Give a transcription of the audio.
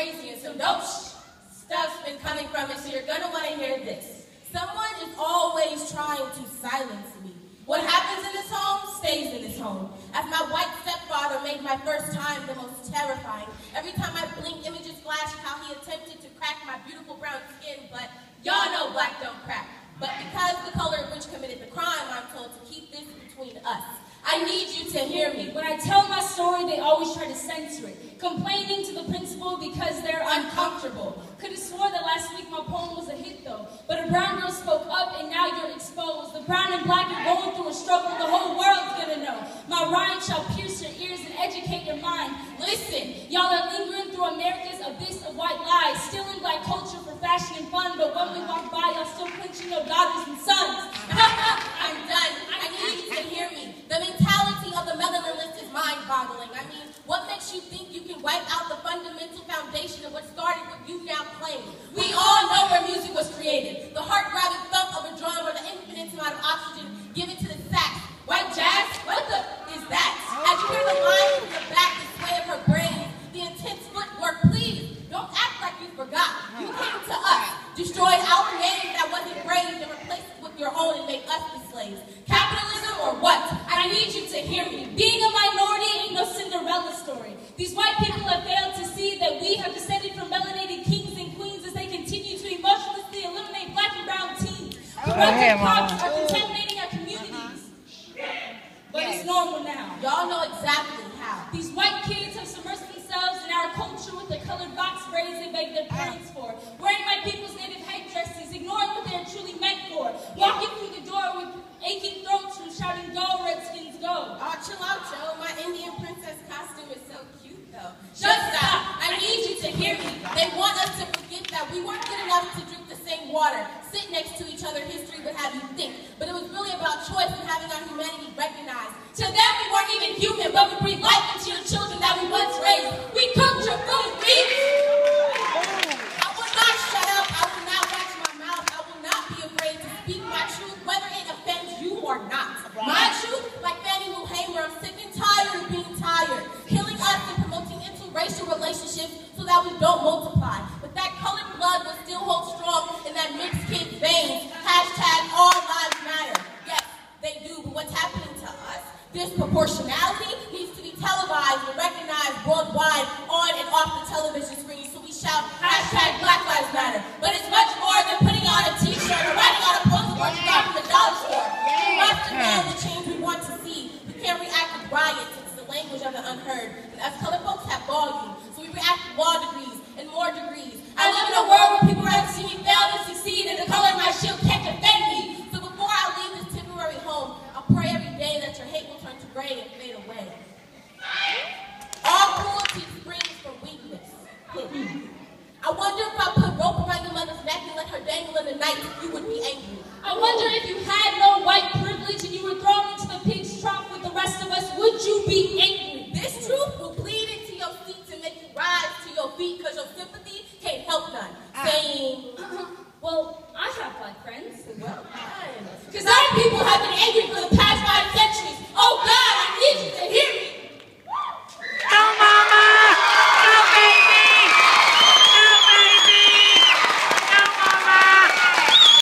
So, nope. Stuff's been coming from it, so you're gonna want to hear this. Someone is always trying to silence me. What happens in this home stays in this home. As my white stepfather made my first time the most terrifying. Every time I blink, images flash how he attempted to crack my beautiful brown skin, but y'all know black don't crack. But because the color of which committed the crime, I'm told to keep this between us. I need you to hear me. When I tell my story, they always try to censor it, complaining to the principal because they're uncomfortable. Could have swore that last week my poem was a hit though, but a brown girl spoke up and now you're exposed. The brown and black are going through a struggle the whole world's gonna know. My rhyme shall pierce your ears and educate your mind. Listen, y'all are lingering through America's abyss of white lies, stealing black culture for fashion and fun, but when we walk by, y'all still clenching your daughters and sons. I'm done. Mind-boggling. I mean, what makes you think you can wipe out the fundamental foundation of what started what you now claim? We all know where music was created. The heart-grabbing thump of a drum or the infinite amount of oxygen given to the sax. White jazz? What the is that? As you hear the line in the back, the sway of her brain, the intense footwork, please, don't act like you forgot. You came to us, destroyed our teens. Corrupted cops are contaminating our communities. But it's normal now. Y'all know exactly how. These white kids have submersed themselves in our culture with the colored box braids they begged their parents for. Wearing white people's native headdresses, ignoring what they're truly meant for. Walking through the door with aching throats from shouting, go, Redskins, go. Oh, chill out, Joe. My Indian princess costume is so cute, though. Just stop. I need you to hear me. They want us to forget that we weren't good enough to drink the same water, sit next to each other, history would have you think. But it was really about choice and having our humanity recognized. To them, we weren't even human, but we breathed life into your children that we once raised. We cooked your food, we... I will not shut up. I will not watch my mouth. I will not be afraid to speak my truth, whether it offends you or not. My truth, like Fannie Lou Hamer, I'm sick and tired of being tired. Killing us and promoting interracial relationships so that we don't multiply. Worldwide on and off the television screen so we shout hashtag Black Lives Matter. But it's much more than putting on a t-shirt or writing on a poster board you got from the dollar store. We must demand the change we want to see. We can't react with riots. It's the language of the unheard. And us colored folks have volume, so we react with law degrees and more degrees. I live in a world where people rather see me fail than succeed, and the color of my shield can't defend me. So before I leave this temporary home, I'll pray every day that your hate will turn to gray and fade away. All cruelty springs from weakness. I wonder if I put rope around your mother's neck and let her dangle in the night, you would be angry. I wonder if you had no white privilege and you were thrown into the pig's trough with the rest of us, would you be angry? This truth will bleed into your feet to make you rise to your feet because your sympathy can't help none. Ah. Saying, Well, I have black friends. well. Because our people have been angry for the past